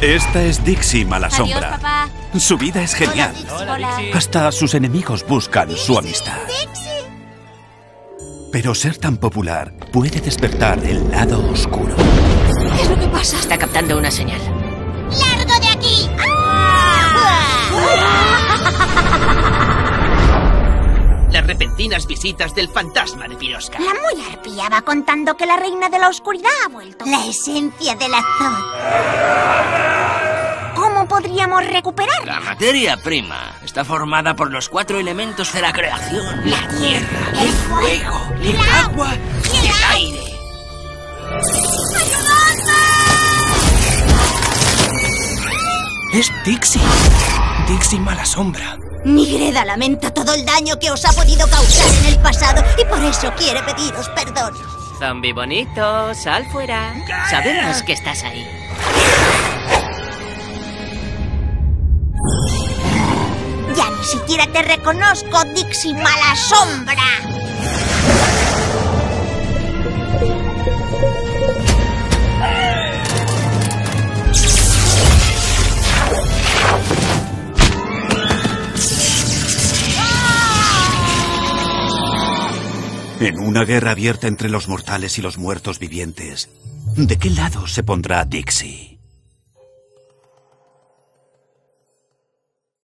Esta es Dixie Adiós, Malasombra. papá. Su vida es genial. Hola. Hasta sus enemigos buscan su amistad. Dixie. Pero ser tan popular puede despertar el lado oscuro. ¿Qué es lo que pasa? Está captando una señal. Repentinas visitas del fantasma de Pirosca. La muy arpía va contando que la reina de la oscuridad ha vuelto. La esencia del azul. ¿Cómo podríamos recuperarla? La materia prima está formada por los cuatro elementos de la creación. La tierra, el fuego, el agua y el aire. Es Dixie. Dixie Malasombra. Nigreda lamenta todo el daño que os ha podido causar en el pasado y por eso quiere pediros perdón. Zombie bonito, sal fuera. Sabemos que estás ahí. Ya ni siquiera te reconozco, Dixie Mala Sombra. En una guerra abierta entre los mortales y los muertos vivientes, ¿de qué lado se pondrá Dixie?